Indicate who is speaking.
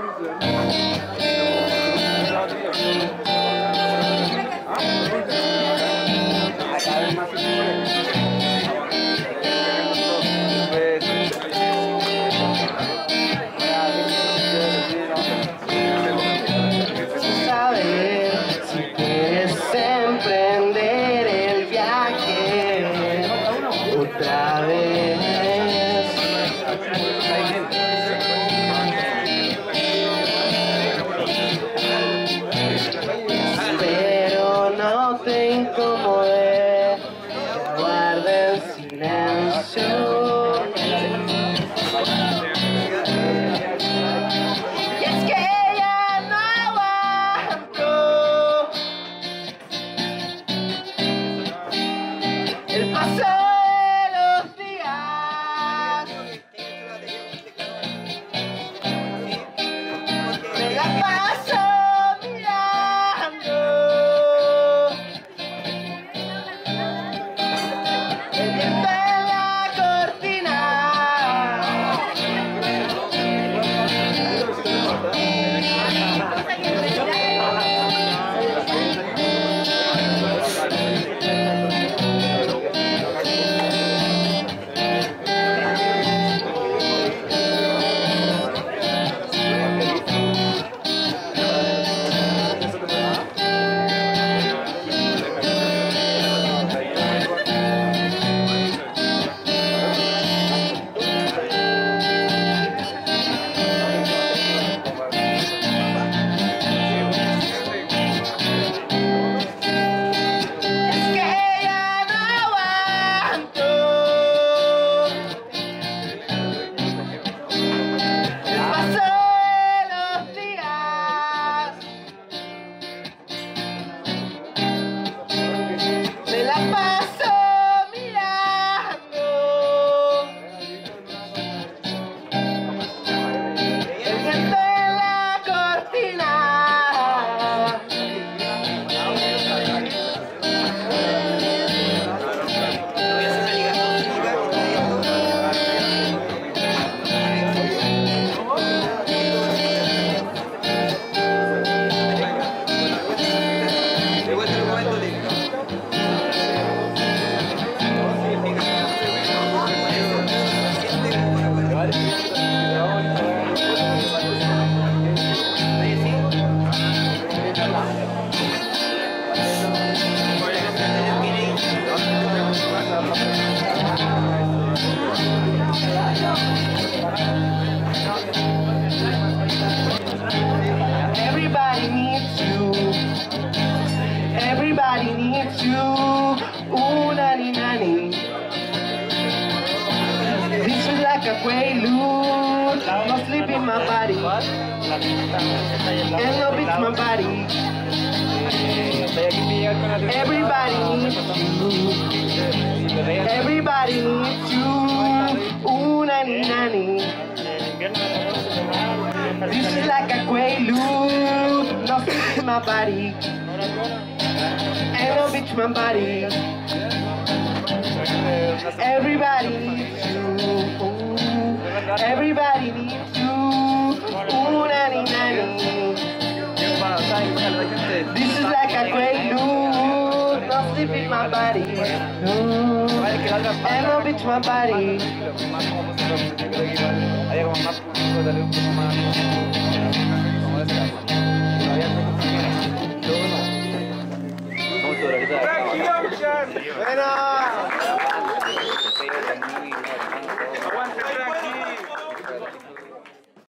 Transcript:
Speaker 1: Thank you. Like a quaalude. No sleep in my body. And no beats my body. Everybody needs you. Everybody needs you. Ooh, nanny, nanny. This is like a quaalude. No sleep in my body. And no beats my body. Everybody needs you. Everybody needs you. Ooh, nanny, nanny. This is like a great loot. Not sleep sleeping my body. Ooh, and I'll bitch my body.
Speaker 2: Thank you, John.